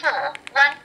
four, one